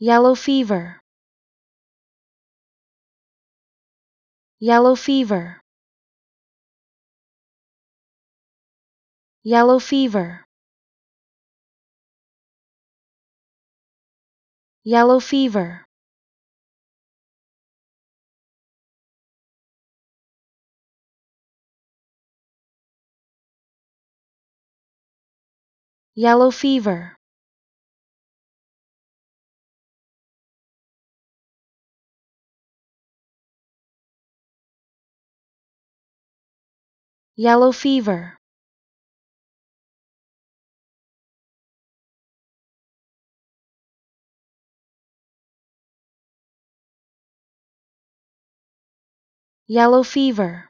yellow fever. Yellow fever. Yellow fever. Yellow fever. Yellow fever yellow fever. Yellow fever